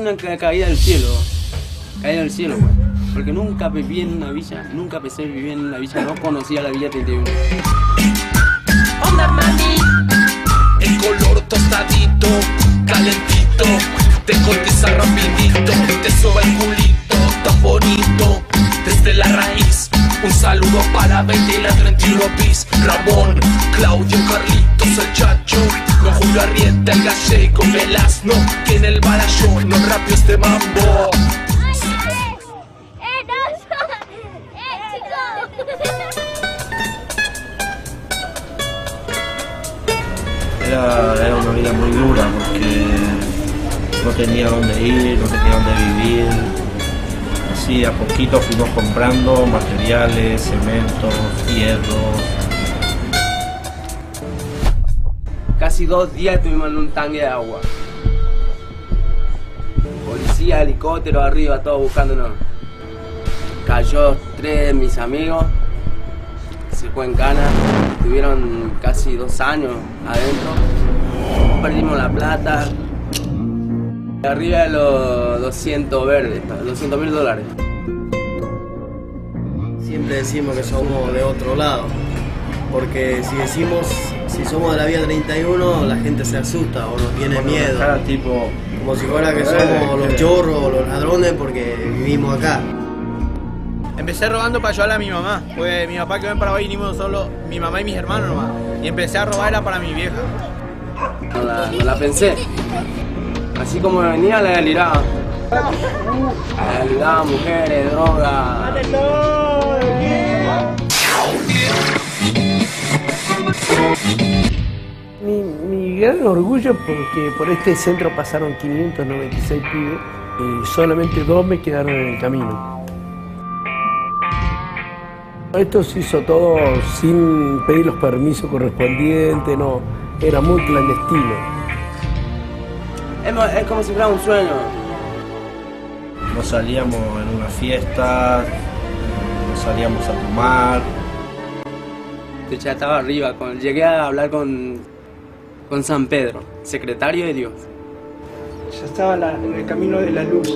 Una ca- caída del cielo, caída del cielo, pues. Porque nunca viví en una villa, nunca pensé en vivir en una villa, no conocía la Villa 31. Onda mami, El color tostadito, calentito, te cotiza rapidito, te soba el culito, saludo para 20 y la 31 bis, Ramón, Claudio, Carlitos, el Chacho, con Julio Arrieta, el gallego, el asno, que en el balayo no rapio este mambo. Era, era una vida muy dura porque no tenía dónde ir, no tenía dónde vivir. Así a poquito fuimos comprando materiales, cementos, hierro. Casi dos días estuvimos en un tanque de agua. Policía, helicóptero arriba, todos buscándonos. Cayó tres de mis amigos, se fue en cana, estuvieron casi dos años adentro. Perdimos la plata. Arriba de los 200 verdes, 200 mil dólares. Siempre decimos que somos de otro lado, porque si decimos si somos de la vía 31, la gente se asusta o nos tiene miedo, Cada tipo, como si fuera que somos los chorros o los ladrones porque vivimos acá. Empecé robando para ayudar a mi mamá, pues mi papá quedó en Paraguay y vinimos solo mi mamá y mis hermanos nomás. Y empecé a robar era para mi vieja. No la, no la pensé. Así como venía, la deliraba. La deliraba, mujeres, droga. Mi, mi gran orgullo porque por este centro pasaron 596 pibes y solamente dos me quedaron en el camino. Esto se hizo todo sin pedir los permisos correspondientes, no, era muy clandestino. Es, mo- es como si fuera un sueño. no salíamos en una fiesta, no salíamos a tomar. Yo ya estaba arriba. llegué a hablar con, con San Pedro, secretario de Dios. Ya estaba la- en el camino de la luz.